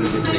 started it.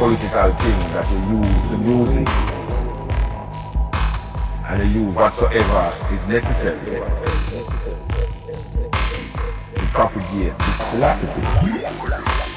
political thing that they use the music and they use whatsoever is necessary to propagate this philosophy.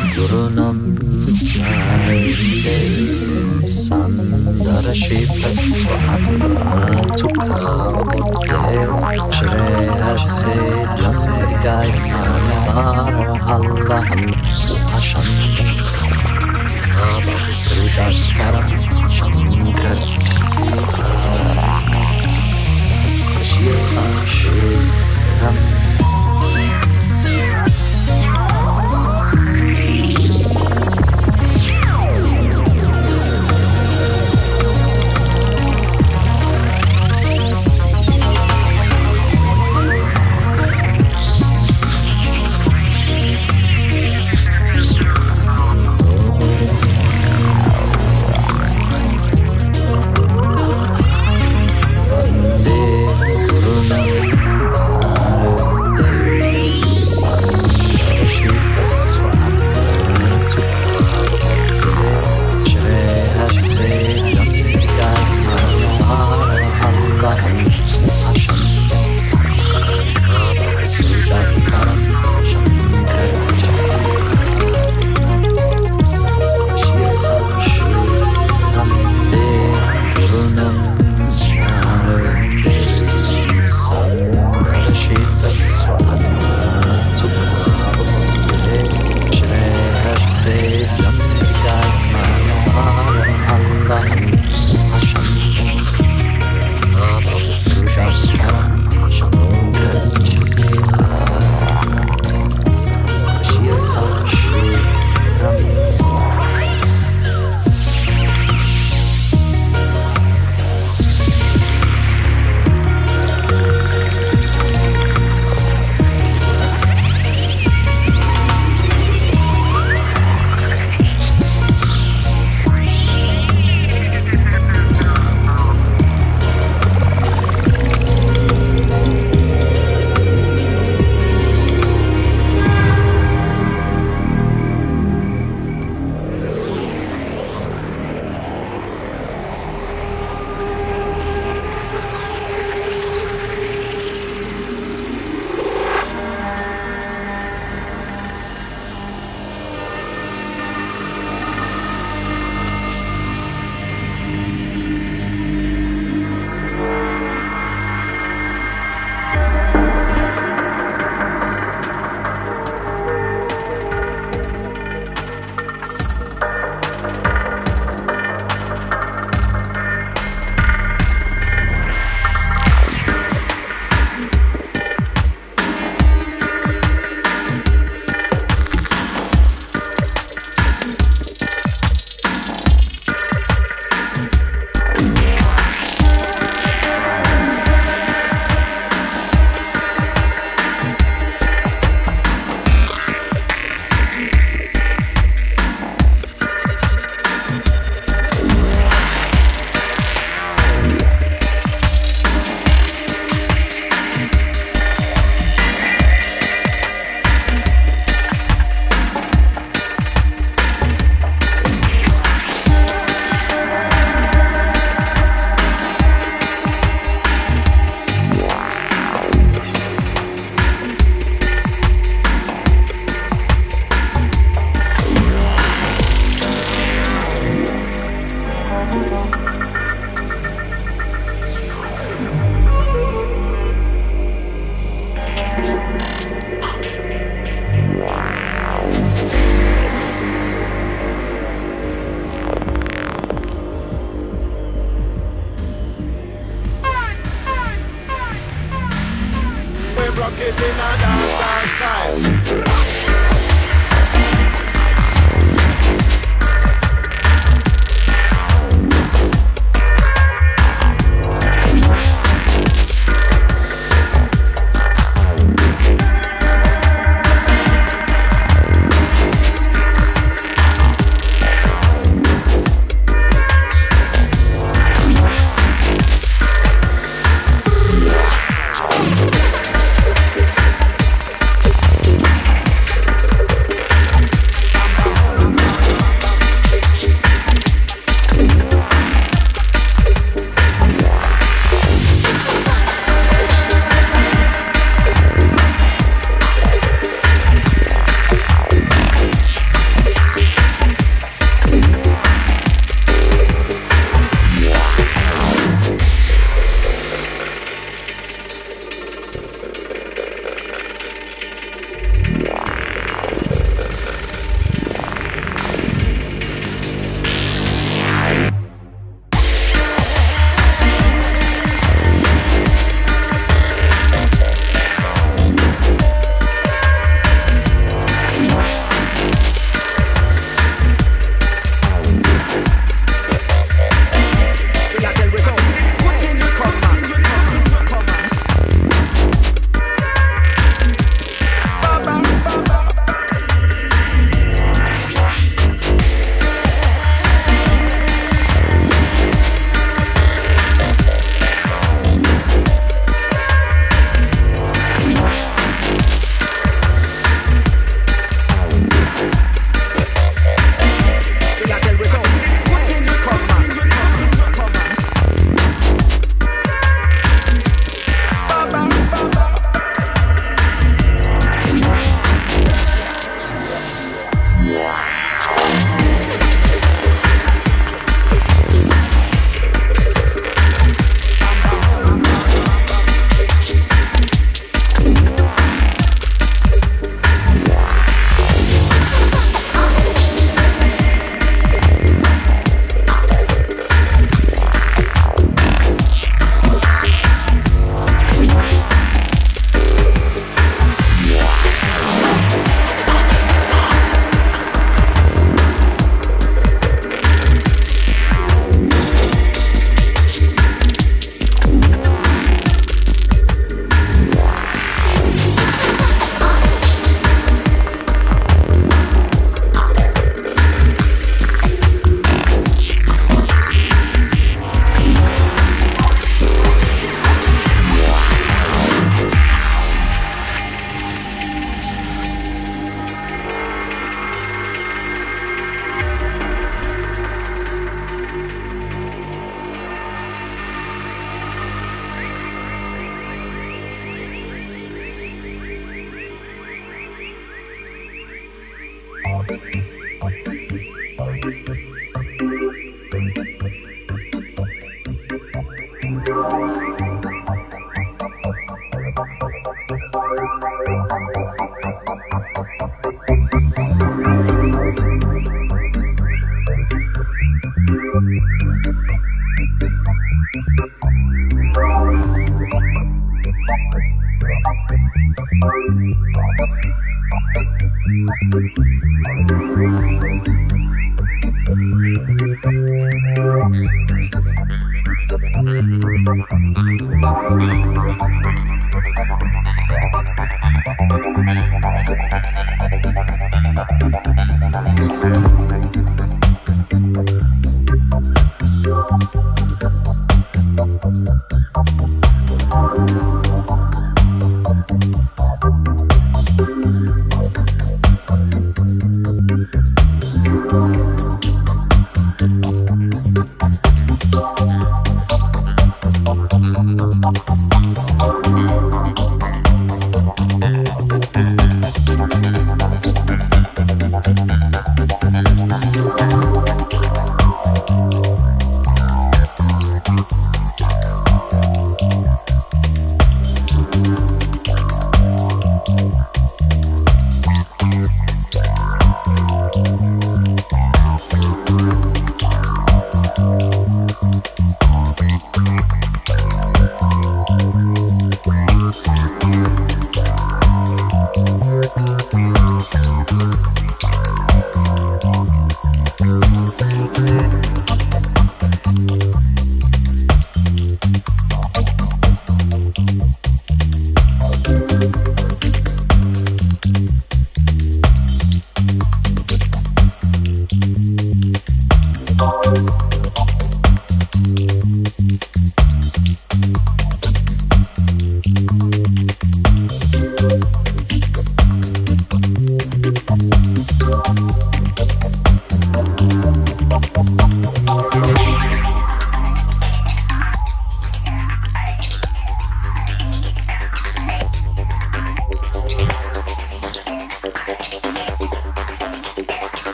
Durunabbende sandarashitas swatuka Devachre hase jambirgai samsara halla ashanda Nama Rushakaram Chandra Sastashiya Sashiram